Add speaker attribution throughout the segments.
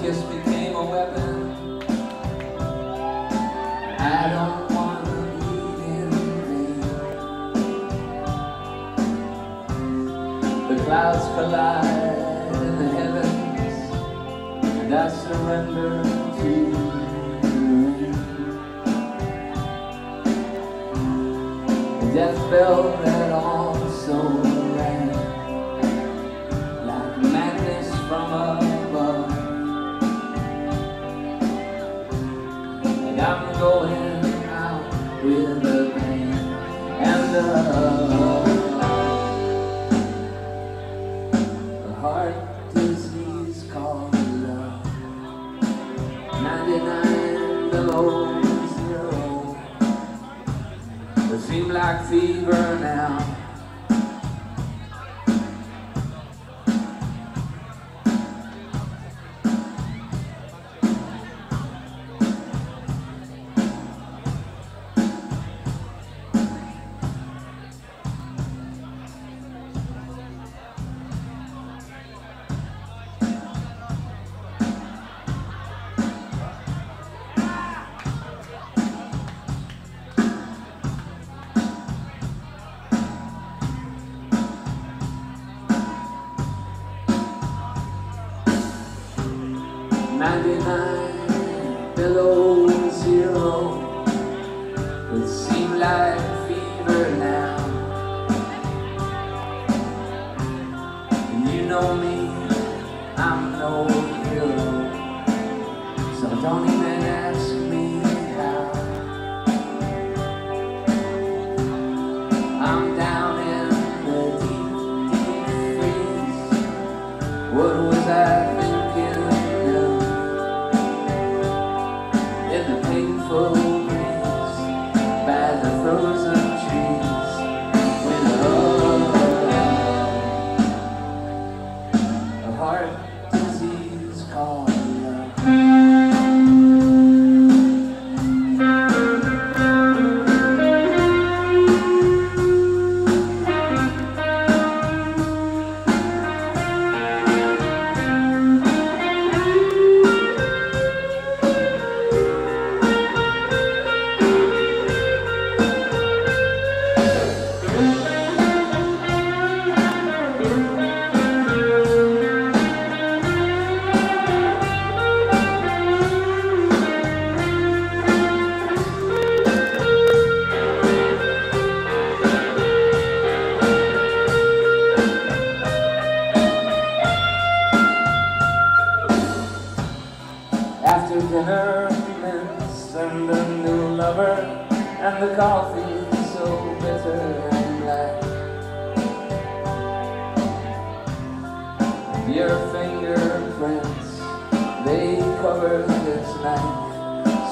Speaker 1: kiss became a weapon. I don't to bleed in vain. The clouds collide in the heavens, and I surrender to you. The death bell that heart disease called love. 99 below zero. It seems like fever now. Ninety-nine below zero. It seems like fever now. And you know me, In the painful breeze, by the frozen trees, with a, a heart disease called After dinner, mints and a new lover, and the coffee so bitter and black. Your fingerprints, they cover this knife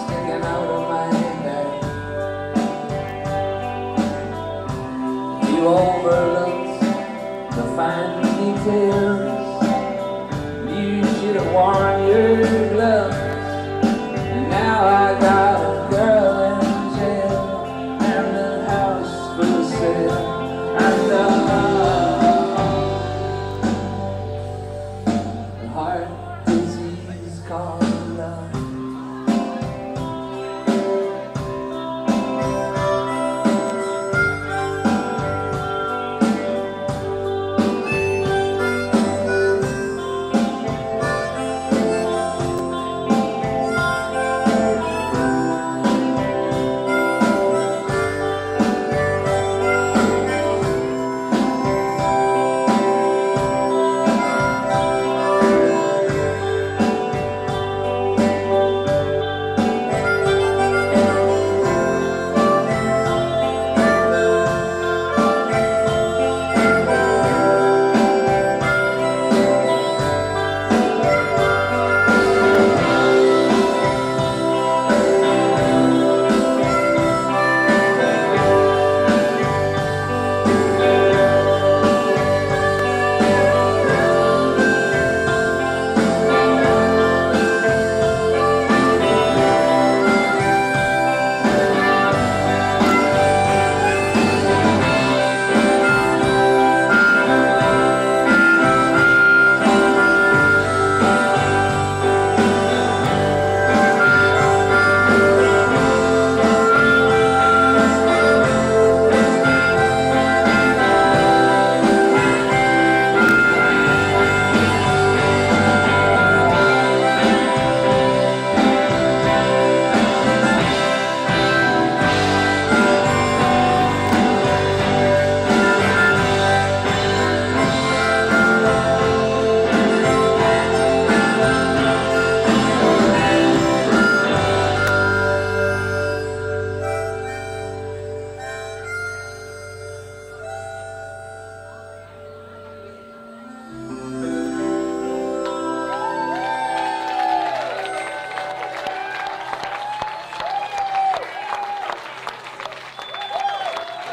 Speaker 1: sticking out of my back. You overlooked the fine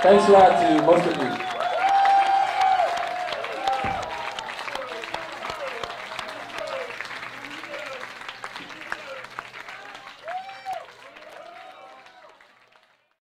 Speaker 1: Thanks a lot to most of you.